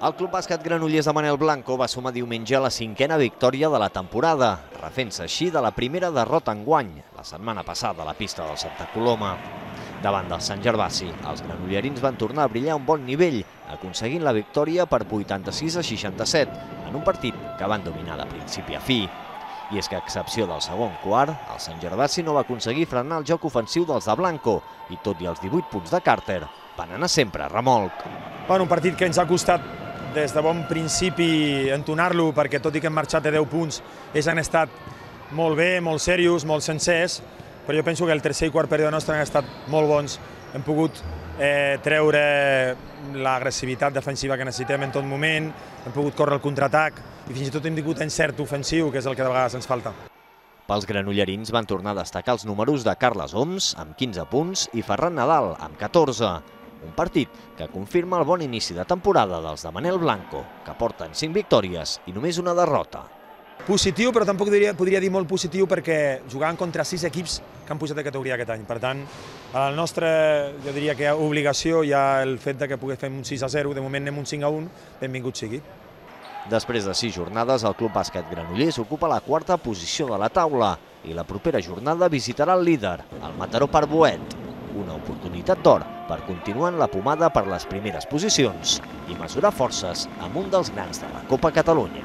El Club Bàsquet Granollers de Manel Blanco va sumar diumenge la cinquena victòria de la temporada, refent-se així de la primera derrota en guany, la setmana passada a la pista del Santa Coloma. Davant del Sant Gervasi, els granollerins van tornar a brillar a un bon nivell, aconseguint la victòria per 86 a 67, en un partit que van dominar de principi a fi. I és que, a excepció del segon quart, el Sant Gervasi no va aconseguir frenar el joc ofensiu dels de Blanco, i tot i els 18 punts de Carter, van anar sempre a remolc. Bueno, un partit que ens ha costat des de bon principi entonar-lo, perquè tot i que hem marxat de 10 punts, ells han estat molt bé, molt serios, molt sencers, però jo penso que el tercer i quart període nostre han estat molt bons. Hem pogut eh, treure l'agressivitat defensiva que necessitem en tot moment, hem pogut córrer el contraatac i fins i tot hem tingut encert ofensiu, que és el que de vegades ens falta. Pels granollerins van tornar a destacar els números de Carles Oms, amb 15 punts, i Ferran Nadal, amb 14. Un partit que confirma el bon inici de temporada dels de Manel Blanco, que porten 5 victòries i només una derrota. Positiu, però tampoc diria, podria dir molt positiu perquè jugaven contra sis equips que han pujat de categoria aquest any. Per tant, a la nostra, jo diria que obligació hi ha el fet de que pugui fer un 6 a 0, de moment anem un 5 a 1, benvingut sigui. Després de sis jornades, el Club Bàsquet Granollers ocupa la quarta posició de la taula i la propera jornada visitarà el líder, el Mataró Parboet. Una oportunitat d'or per continuar en la pomada per les primeres posicions i mesurar forces amb un dels grans de la Copa Catalunya.